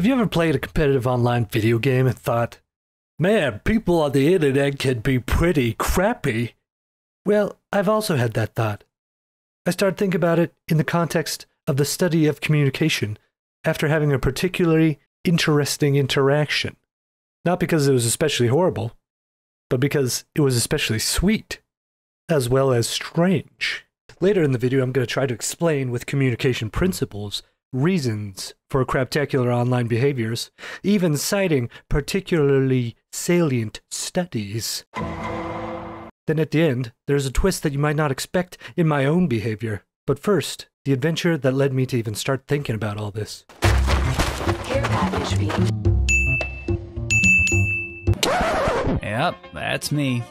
Have you ever played a competitive online video game and thought, man, people on the internet can be pretty crappy? Well, I've also had that thought. I started thinking about it in the context of the study of communication after having a particularly interesting interaction. Not because it was especially horrible, but because it was especially sweet, as well as strange. Later in the video, I'm going to try to explain with communication principles reasons for craptacular online behaviors, even citing particularly salient studies. Then at the end, there's a twist that you might not expect in my own behavior. But first, the adventure that led me to even start thinking about all this. Care package being Yep, that's me.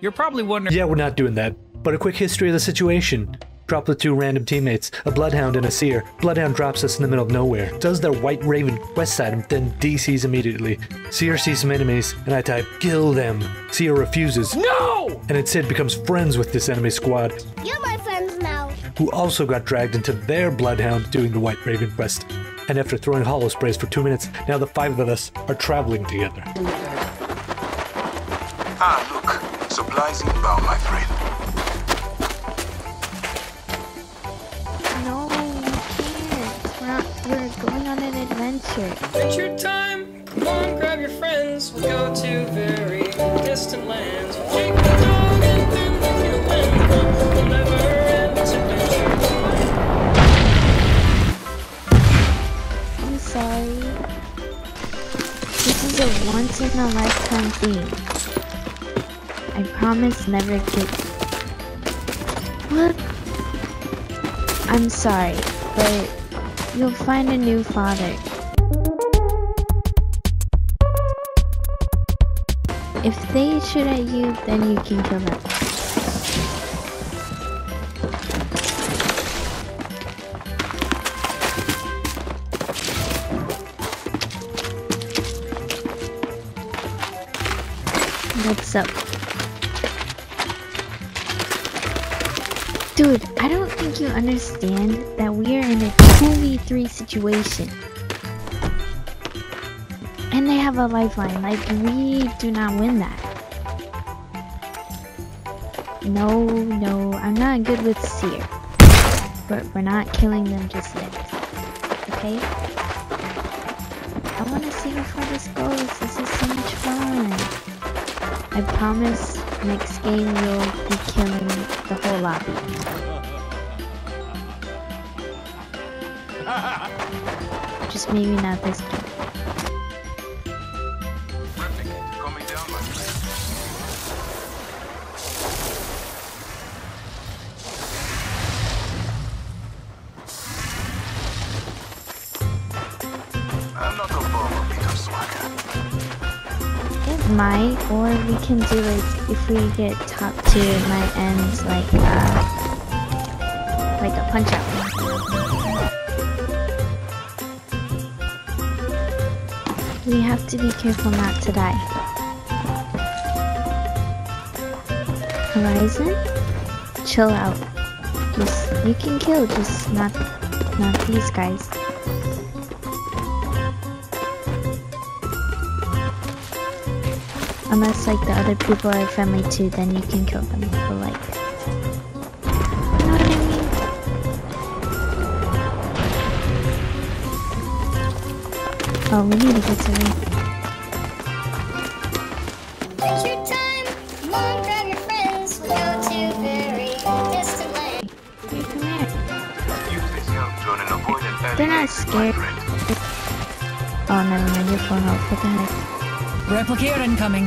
You're probably wondering. Yeah, we're not doing that. But a quick history of the situation. Drop with two random teammates, a Bloodhound and a Seer. Bloodhound drops us in the middle of nowhere, does their White Raven quest item, then DCs immediately. Seer sees some enemies, and I type, kill them. Seer refuses. No! And instead becomes friends with this enemy squad, You're my friends now. who also got dragged into their Bloodhound doing the White Raven quest. And after throwing holo sprays for two minutes, now the five of us are traveling together. Ah, look. Supplies inbound, my friend. Adventure. Adventure time! Come on, grab your friends. We'll go to very distant lands. We'll take the dog and then we'll win. We'll never end this adventure. I'm sorry. This is a once in a lifetime thing. I promise never to. What? I'm sorry, but you'll find a new father. If they shoot at you, then you can kill them. What's up? Dude, I don't think you understand that we are in a 2v3 situation. And they have a lifeline, like we do not win that. No, no, I'm not good with Seer. But we're not killing them just yet. Okay? I wanna see how far this goes. This is so much fun. I promise next game you'll be killing the whole lobby. Just maybe not this game. Or we can do like if we get top two, it might end like uh like a punch out. We have to be careful not to die. Horizon, chill out. Just you can kill, just not not these guys. Unless like the other people are friendly too, then you can kill them. But like, you know what I mean? Oh, we need to get to me. Adventure time. Come on, grab your friends. We'll go to very distant land. Hey, come here. Use this help drone and avoid an early They're not scared. Oh, never mind. Your phone out. What the heck? Replicator incoming.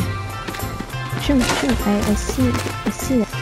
Shoot, shoot. I, I see. I see it.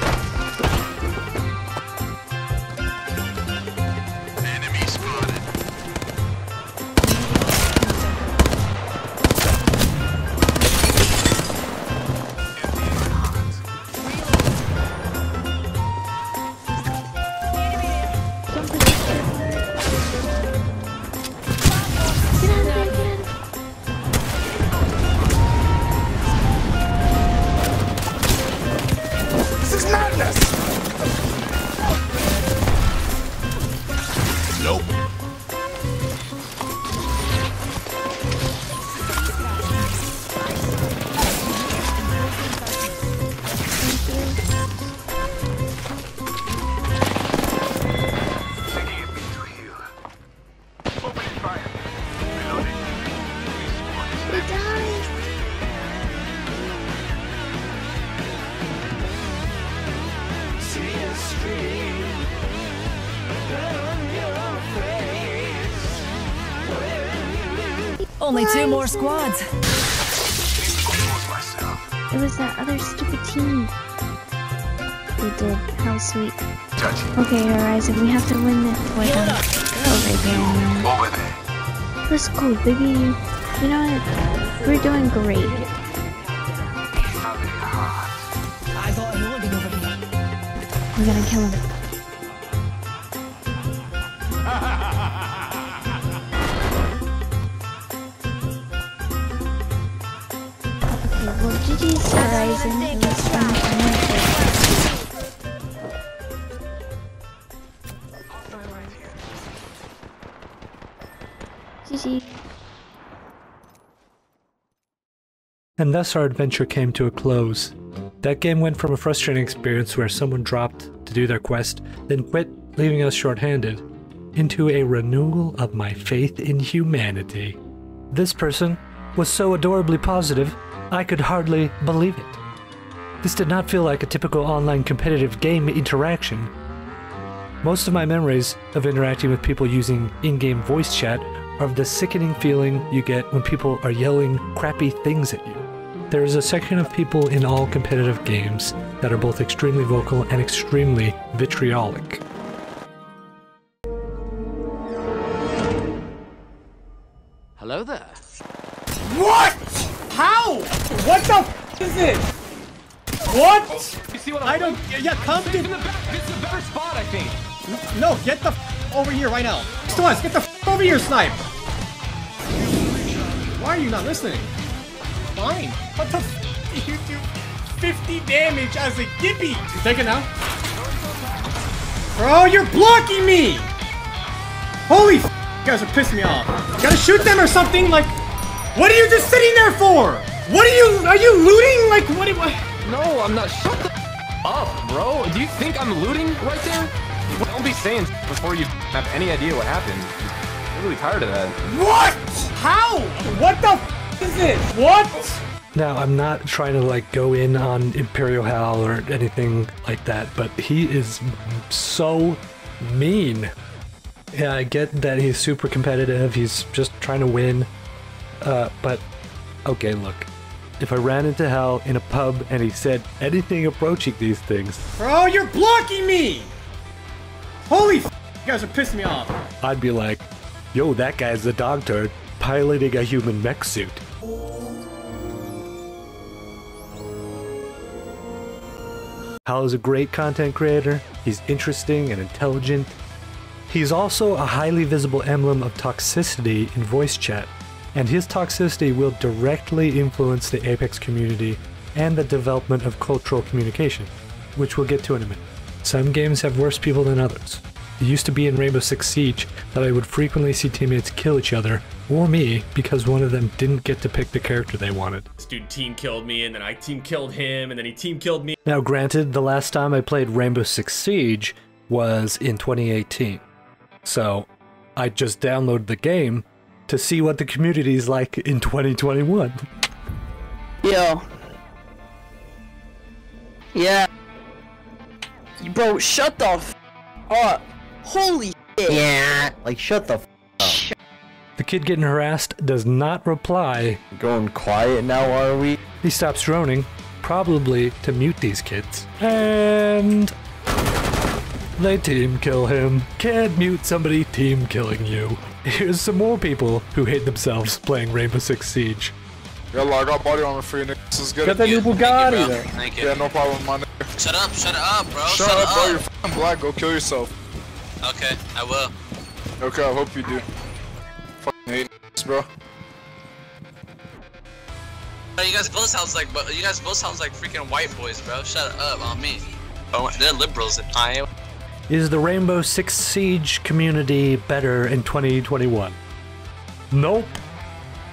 Only two more squads. It was that other stupid team. They did. How sweet. Okay, Horizon, we have to win it for them. Over here. There. Let's go, baby. You know what? We're doing great. Having a heart. We're gonna kill him. And thus our adventure came to a close. That game went from a frustrating experience where someone dropped to do their quest, then quit, leaving us short-handed, into a renewal of my faith in humanity. This person was so adorably positive, I could hardly believe it. This did not feel like a typical online competitive game interaction. Most of my memories of interacting with people using in-game voice chat are of the sickening feeling you get when people are yelling crappy things at you. There is a section of people in all competitive games that are both extremely vocal and extremely vitriolic. Hello there. What? How? What the f is this? What? Oh, you see what I don't. Yeah, come This is to. the better, this is the better spot, I think. No, get the f over here right now. Next to us, get the f over here, snipe. Why are you not listening? Fine. What the f? You do 50 damage as a Gibby. You take it now? Bro, you're blocking me! Holy f you guys are pissing me off. Gotta shoot them or something, like... What are you just sitting there for? What are you... Are you looting? Like, what... do-? No, I'm not. Shut the up, bro. Do you think I'm looting right there? Don't be saying before you have any idea what happened. I'm really tired of that. What? How? What the f is this? What? Now, I'm not trying to like go in on Imperial Hal or anything like that, but he is so mean. Yeah, I get that he's super competitive, he's just trying to win. Uh, but, okay, look. If I ran into Hal in a pub and he said anything approaching these things, Bro, you're blocking me! Holy f you guys are pissing me off. I'd be like, yo, that guy's a dog turd piloting a human mech suit. Hal is a great content creator, he's interesting and intelligent. He's also a highly visible emblem of toxicity in voice chat, and his toxicity will directly influence the Apex community and the development of cultural communication, which we'll get to in a minute. Some games have worse people than others. It used to be in Rainbow Six Siege that I would frequently see teammates kill each other, or me, because one of them didn't get to pick the character they wanted. This dude team killed me, and then I team killed him, and then he team killed me. Now, granted, the last time I played Rainbow Six Siege was in 2018. So, I just downloaded the game to see what the community is like in 2021. Yo. Yeah. Bro, shut the f up. Holy shit. Yeah, like shut the f up. The kid getting harassed does not reply. Going quiet now, are we? He stops droning, probably to mute these kids. And they team kill him. Can't mute somebody team killing you. Here's some more people who hate themselves playing Rainbow Six Siege. Yalla, I got body armor for you, nigga. This is good. Got that new Bugatti though. Thank you. Yeah, no problem, my nigga. Shut up, shut up, bro. Shut, up, bro. You're fucking black. Go kill yourself. Okay, I will. Okay, I hope you do. Fucking hate niggas, bro. Bro, you guys both sounds like, but you guys both sounds like freaking white boys, bro. Shut up on me. Oh, they're liberals. I am. Is the Rainbow Six Siege community better in 2021? Nope.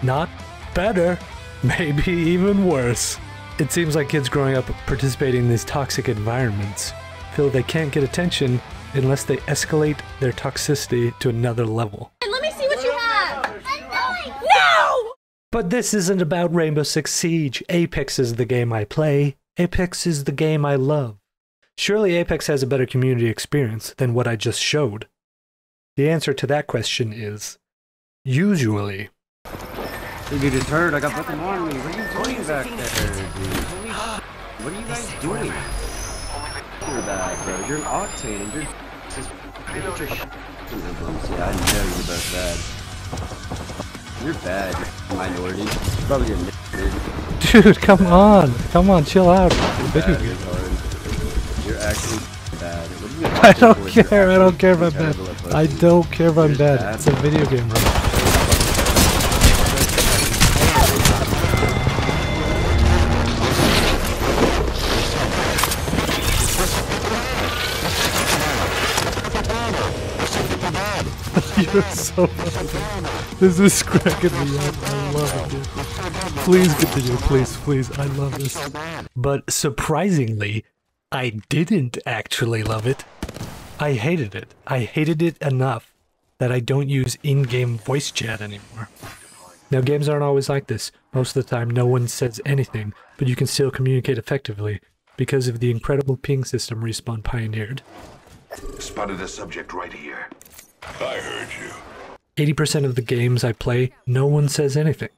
Not better. Maybe even worse. It seems like kids growing up participating in these toxic environments feel they can't get attention unless they escalate their toxicity to another level. Let me see what you have. No! But this isn't about Rainbow Six Siege. Apex is the game I play. Apex is the game I love. Surely Apex has a better community experience than what I just showed. The answer to that question is usually. Hey, dude, it's hurt. I got fucking on me. What are you doing back there, dude? What are you guys doing? You're bad, bro. You're an octane and you're just. Look at your emblems. Yeah, I know you're both bad. You're bad, minority. Probably a dude. Dude, come on. Come on, chill out. You're bad, retard. You're actually bad. What are you I don't care. I don't care if I'm bad. I don't care if I'm bad. bad. It's a video game, bro. You're so funny. This is cracking me up. I love it, dude. Please continue, please, please. I love this. But surprisingly, I didn't actually love it. I hated it. I hated it enough that I don't use in-game voice chat anymore. Now, games aren't always like this. Most of the time, no one says anything, but you can still communicate effectively because of the incredible ping system Respawn pioneered. Spotted a subject right here. I heard you. 80% of the games I play, no one says anything,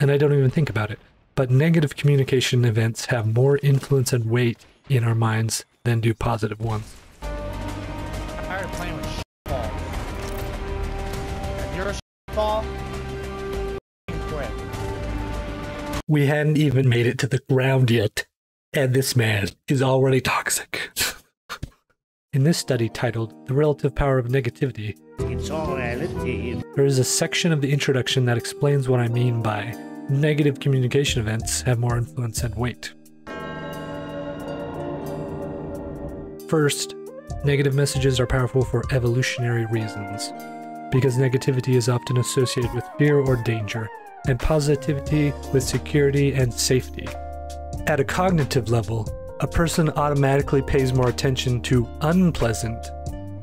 and I don't even think about it. But negative communication events have more influence and weight in our minds than do positive ones. I'm tired of playing with ball. If you're a ball, quit. We hadn't even made it to the ground yet, and this man is already toxic. In this study titled The Relative Power of Negativity, It's all relative. there is a section of the introduction that explains what I mean by negative communication events have more influence and weight. First, negative messages are powerful for evolutionary reasons, because negativity is often associated with fear or danger, and positivity with security and safety. At a cognitive level, a person automatically pays more attention to unpleasant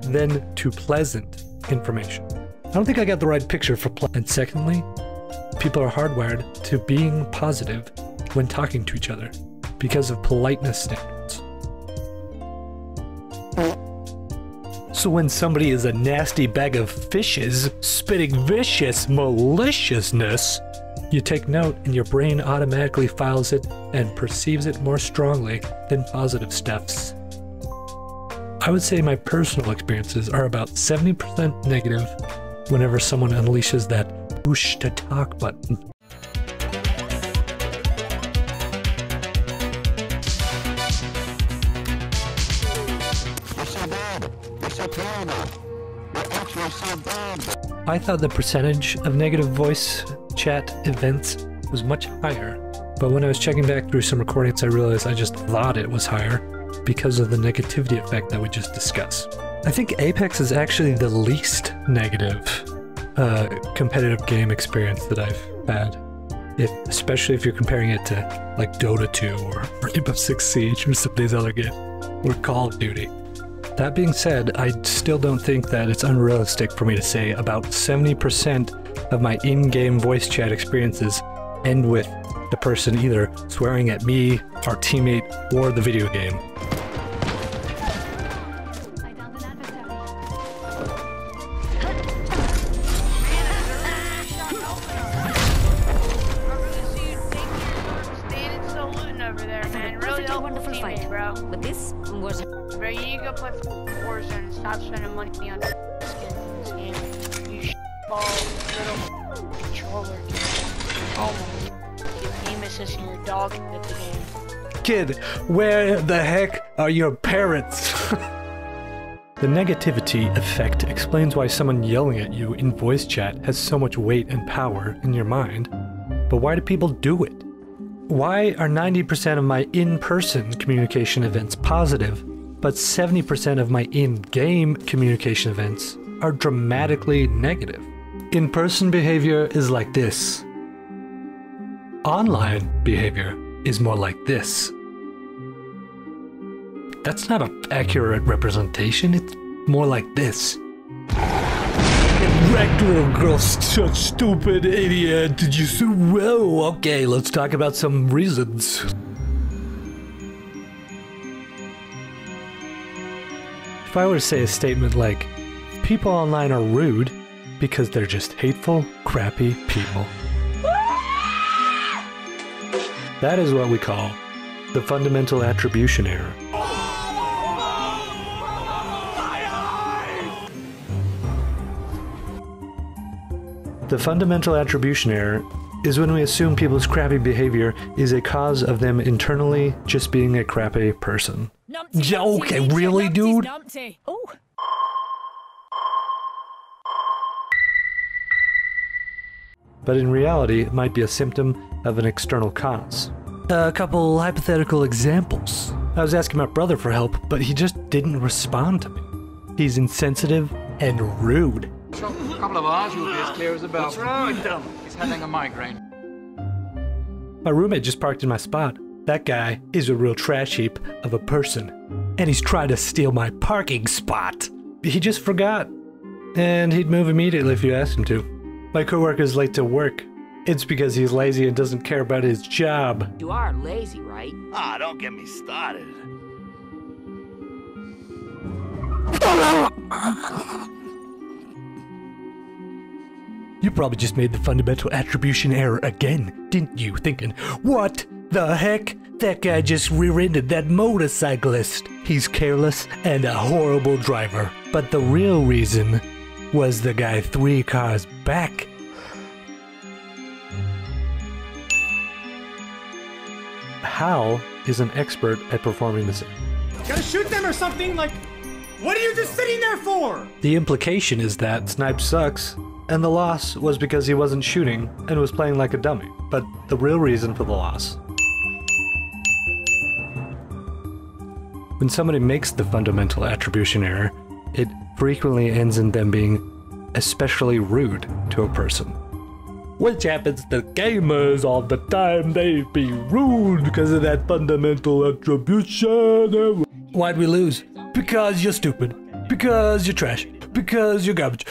than to pleasant information. I don't think I got the right picture for ple- And secondly, people are hardwired to being positive when talking to each other because of politeness standards. So when somebody is a nasty bag of fishes spitting vicious maliciousness, you take note and your brain automatically files it and perceives it more strongly than positive stuffs. I would say my personal experiences are about 70% negative whenever someone unleashes that push to talk button. I thought the percentage of negative voice chat events was much higher, but when I was checking back through some recordings, I realized I just thought it was higher because of the negativity effect that we just discussed. I think Apex is actually the least negative uh, competitive game experience that I've had. If, especially if you're comparing it to like Dota 2 or Rainbow Six Siege or some of these other games, or Call of Duty. That being said, I still don't think that it's unrealistic for me to say about 70% of my in game voice chat experiences end with the person either swearing at me, our teammate, or the video game. Go play Warzone and stop spending money on skins in this game. You ball little controller. Oh my. Your your dog the game. Kid, where the heck are your parents? the negativity effect explains why someone yelling at you in voice chat has so much weight and power in your mind. But why do people do it? Why are 90% of my in person communication events positive, but 70% of my in game communication events are dramatically negative? In person behavior is like this. Online behavior is more like this. That's not an accurate representation, it's more like this. Wrecked little girl, such stupid idiot. Did you so well? Okay, let's talk about some reasons. If I were to say a statement like, people online are rude because they're just hateful, crappy people. That is what we call the fundamental attribution error. The fundamental attribution error is when we assume people's crappy behavior is a cause of them internally just being a crappy person. Yeah, okay, really, dude? Oh, But in reality, it might be a symptom of an external cause. A couple hypothetical examples. I was asking my brother for help, but he just didn't respond to me. He's insensitive and rude. A couple of hours, you'll be as clear as a bell. What's wrong with him? He's having a migraine. My roommate just parked in my spot. That guy is a real trash heap of a person. And he's trying to steal my parking spot. He just forgot. And he'd move immediately if you asked him to. My coworker's late to work. It's because he's lazy and doesn't care about his job. you are lazy, right? Ah, don't get me started. You probably just made the fundamental attribution error again, didn't you? Thinking, what the heck? That guy just rear ended that motorcyclist. He's careless and a horrible driver. But the real reason was the guy three cars back. Hal is an expert at performing this. Gotta shoot them or something? Like, what are you just sitting there for? The implication is that Snipe sucks, and the loss was because he wasn't shooting and was playing like a dummy. But the real reason for the loss. When somebody makes the fundamental attribution error, it frequently ends in them being especially rude to a person. Which happens to gamers all the time, they be rude because of that fundamental attribution error. Why'd we lose? Because you're stupid. Because you're trash. Because you're garbage.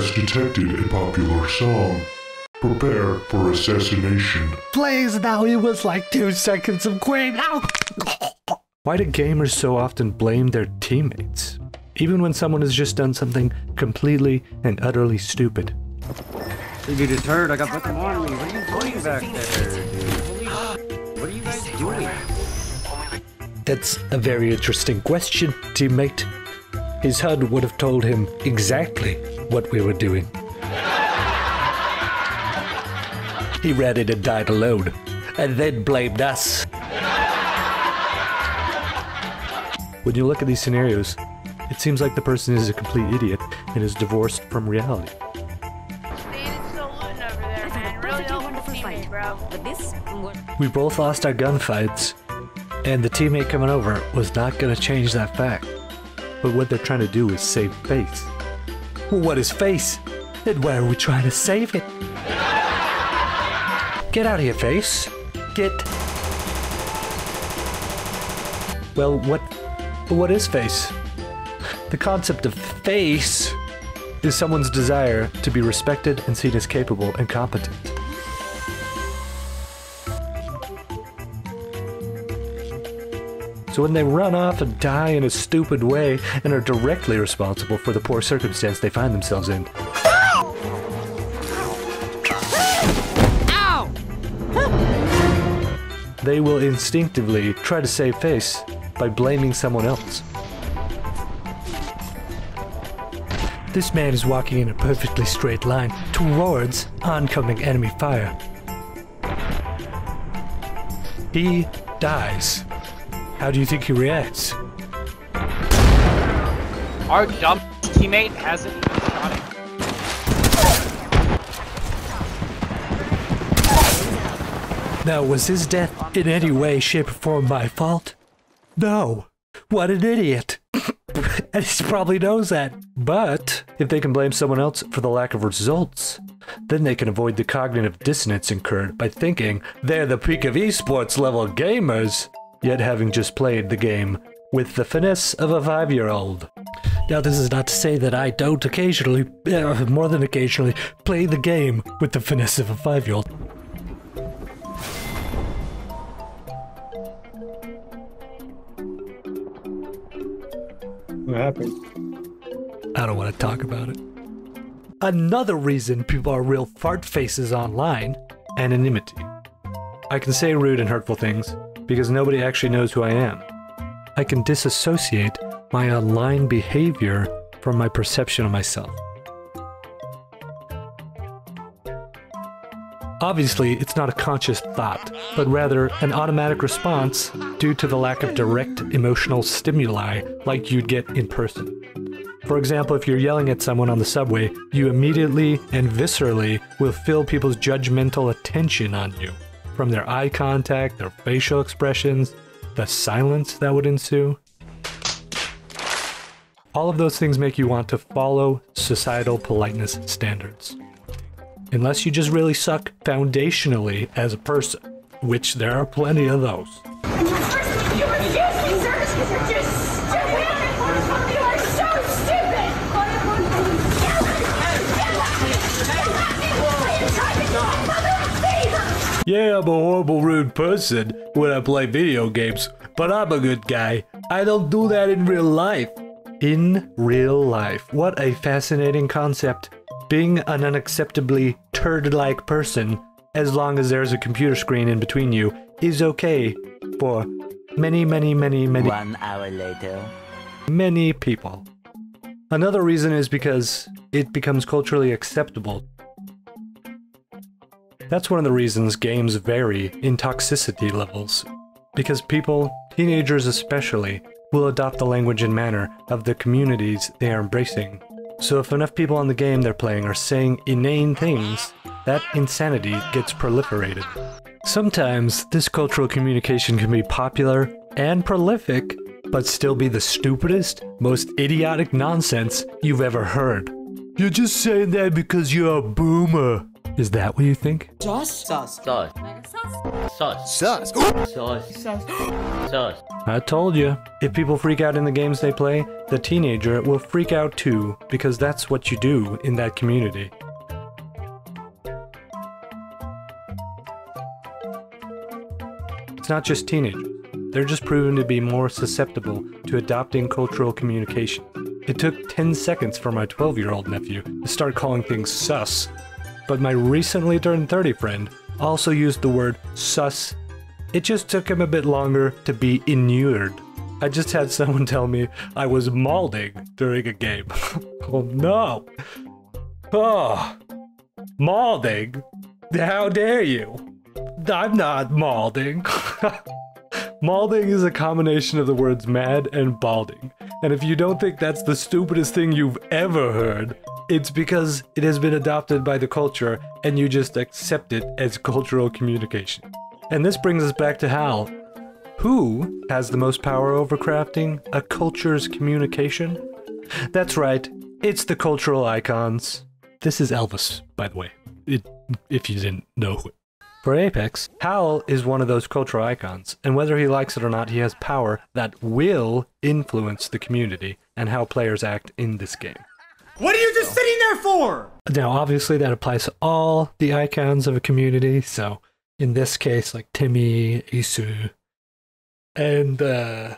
Has detected a popular song. Prepare for assassination. Please, now it was like two seconds of Queen. Ow! Why do gamers so often blame their teammates? Even when someone has just done something completely and utterly stupid. Should be deterred. I got nothing on me. What are you doing back there, dude? What are you guys doing? That's a very interesting question, teammate. His HUD would have told him exactly what we were doing. He read it and died alone, and then blamed us. When you look at these scenarios, it seems like the person is a complete idiot and is divorced from reality. Really don't see me, bro. But this was We both lost our gunfights, and the teammate coming over was not going to change that fact. But what they're trying to do is save face. What is face? And why are we trying to save it? Get out of here, face. Get. Well, what. What is face? The concept of face is someone's desire to be respected and seen as capable and competent. So when they run off and die in a stupid way and are directly responsible for the poor circumstance they find themselves in, they will instinctively try to save face by blaming someone else. This man is walking in a perfectly straight line towards oncoming enemy fire. He dies. How do you think he reacts? Our dumb teammate hasn't even shot it. Now, was his death in any way, shape, or form my fault? No. What an idiot. and he probably knows that. But if they can blame someone else for the lack of results, then they can avoid the cognitive dissonance incurred by thinking they're the peak of esports level gamers, yet having just played the game with the finesse of a five year old. Now, this is not to say that I don't occasionally, uh, more than occasionally, play the game with the finesse of a five year old. What happened? I don't want to talk about it. Another reason people are real fart faces online anonymity. I can say rude and hurtful things because nobody actually knows who I am. I can disassociate my online behavior from my perception of myself. Obviously, it's not a conscious thought, but rather an automatic response due to the lack of direct emotional stimuli like you'd get in person. For example, if you're yelling at someone on the subway, you immediately and viscerally will feel people's judgmental attention on you. From their eye contact, their facial expressions, the silence that would ensue. All of those things make you want to follow societal politeness standards. Unless you just really suck foundationally as a person, which there are plenty of those. Yeah, I'm a horrible, rude person when I play video games, but I'm a good guy. I don't do that in real life. In real life. What a fascinating concept. Being an unacceptably turd like person, as long as there's a computer screen in between you, is okay for many, many, many, many. One hour later. Many people. Another reason is because it becomes culturally acceptable. That's one of the reasons games vary in toxicity levels. Because people, teenagers especially, will adopt the language and manner of the communities they are embracing. So if enough people on the game they're playing are saying inane things, that insanity gets proliferated. Sometimes this cultural communication can be popular and prolific, but still be the stupidest, most idiotic nonsense you've ever heard. You're just saying that because you're a boomer. Is that what you think? Sus? Sus. Sus. Sus. Sus. Sus. Sus. I told you. If people freak out in the games they play, the teenager will freak out too, because that's what you do in that community. It's not just teenagers. They're just proven to be more susceptible to adopting cultural communication. It took 10 seconds for my 12 year old nephew to start calling things sus, but my recently turned 30 friend also used the word sus. It just took him a bit longer to be inured. I just had someone tell me I was malding during a game. oh no. Oh. Malding? How dare you? I'm not malding. Malding is a combination of the words mad and balding. And if you don't think that's the stupidest thing you've ever heard, it's because it has been adopted by the culture and you just accept it as cultural communication. And this brings us back to Hal. Who has the most power over crafting a culture's communication? That's right, it's the cultural icons. This is Elvis, by the way, it, if you didn't know. For Apex, Hal is one of those cultural icons, and whether he likes it or not, he has power that will influence the community and how players act in this game. What are you just sitting there for? Now, obviously, that applies to all the icons of a community, so in this case, like Timmy, Aceu, and, uh,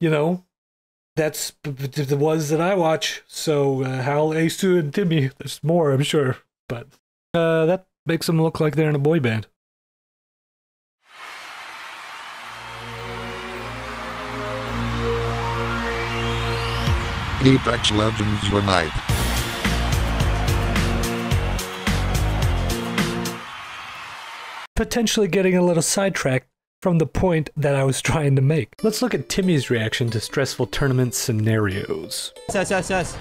you know, that's the ones that I watch, so uh, Hal, Aceu, and Timmy, there's more, I'm sure, but uh, that makes them look like they're in a boy band. Apex Legends Unite. potentially getting a little sidetracked from the point that I was trying to make. Let's look at Timmy's reaction to stressful tournament scenarios. Yes, yes, yes.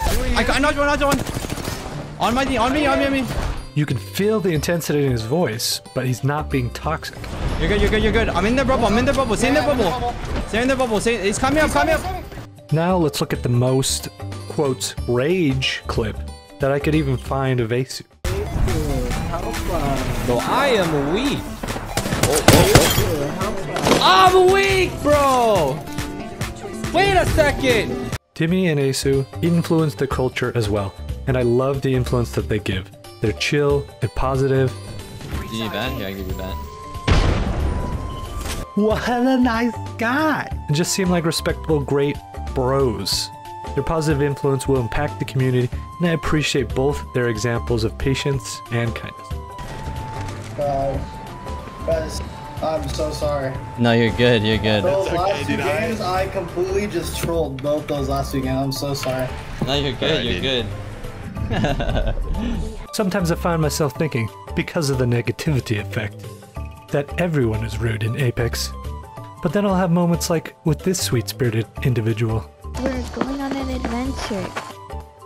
I got another one, another one. On my knee, on me, on me, on me. You can feel the intensity in his voice, but he's not being toxic. You're good, you're good, you're good. I'm in the bubble, I'm in the bubble. Stay in the bubble. Stay in the bubble. Stay. He's coming up, coming up. Now let's look at the most, quotes, rage clip that I could even find of Aceu. Bro, I am weak. I'm weak, bro. Wait a second. Timmy and Aceu influence the culture as well, and I love the influence that they give. They're chill and positive. Do you need that? Yeah, I give you that. What a nice guy! And just seem like respectable, great bros. Their positive influence will impact the community, and I appreciate both their examples of patience and kindness. Guys, guys, I'm so sorry. No, you're good. You're good. Those last two games, I completely just trolled both those last two games. I'm so sorry. No, you're good. You're good. Sometimes I find myself thinking, because of the negativity effect, that everyone is rude in Apex. But then I'll have moments like with this sweet spirited individual. We're going on an adventure.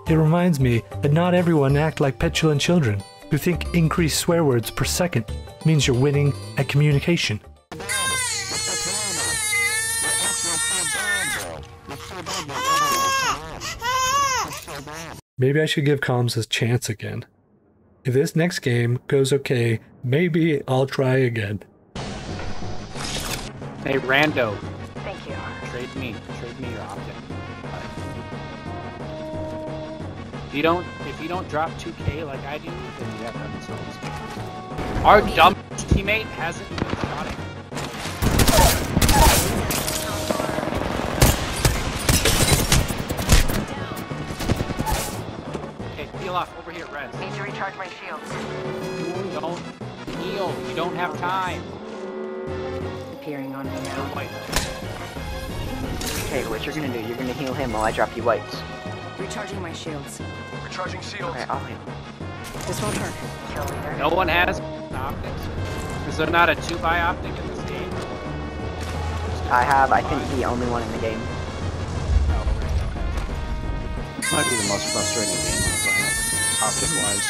It reminds me that not everyone act like petulant children who think increased swear words per second means you're winning at communication. Maybe I should give comms a chance again. If this next game goes okay, maybe I'll try again. Hey, Rando. Thank you. Trade me. Trade me your optic. If you don't, if you don't drop 2K like I do, then you have to Our dumb teammate hasn't even shot it. Okay, peel off over here, Res. Need to recharge my shields. Don't heal. You don't have time. Appearing on me now. Okay, what you're gonna do, you're gonna heal him while I drop you whites. Recharging my shields. Recharging shields. Okay, I'll heal. This won't hurt. No one has optics. Is there not a 2 by optic in this game? I have, I think, the only one in the game. Might be the most frustrating game on the planet, optic-wise.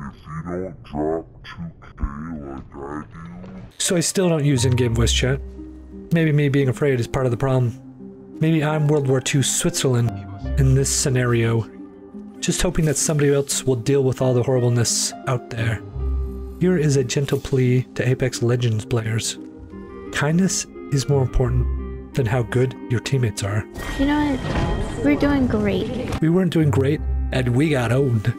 If you don't drop 2k like I do, So I still don't use in-game voice chat. Maybe me being afraid is part of the problem. Maybe I'm World War II Switzerland in this scenario. Just hoping that somebody else will deal with all the horribleness out there. Here is a gentle plea to Apex Legends players. Kindness is more important than how good your teammates are. You know what? We're doing great. We weren't doing great, and we got owned.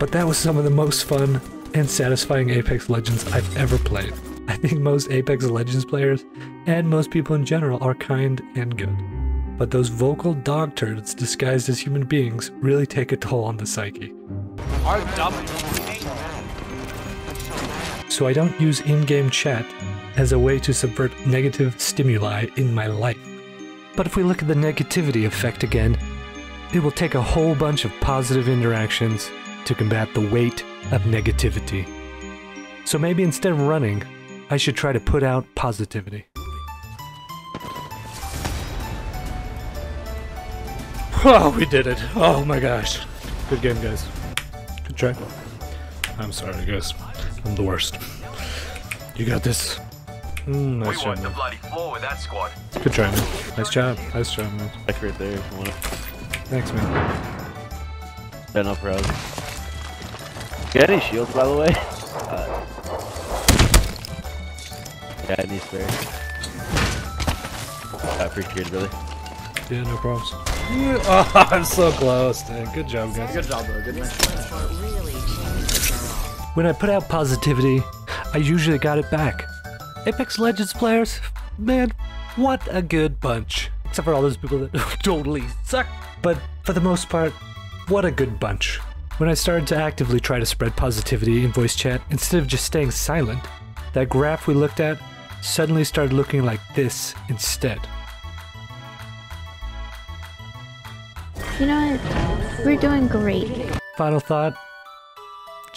But that was some of the most fun and satisfying Apex Legends I've ever played. I think most Apex Legends players, and most people in general, are kind and good. But those vocal dog turds disguised as human beings really take a toll on the psyche. So I don't use in-game chat as a way to subvert negative stimuli in my life. But if we look at the negativity effect again, it will take a whole bunch of positive interactions to combat the weight of negativity. So maybe instead of running, I should try to put out positivity. Oh, we did it. Oh my gosh. Good game, guys. Good try. I'm sorry, guys. I'm the worst. You got this. Mm, nice job, man. bloody floor with that squad. Good try, man. Nice job. Nice job, man. Like right there if you want it. Thanks, man. Yeah, no problem. Get any shields, by the way? Uh, yeah, I need spare. I appreciate it, brother. Yeah, no problems. Oh, I'm so close, man. Good job, guys. Good job, bro. Good match. When I put out positivity, I usually got it back. Apex Legends players, man, what a good bunch. Except for all those people that totally suck. But for the most part, what a good bunch. When I started to actively try to spread positivity in voice chat instead of just staying silent, that graph we looked at suddenly started looking like this instead. You know what? We're doing great. Final thought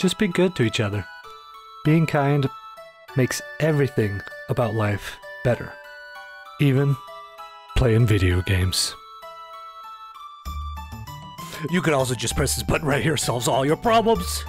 just be good to each other. Being kind makes everything about life better, even playing video games. You could also just press this button right here, solves all your problems.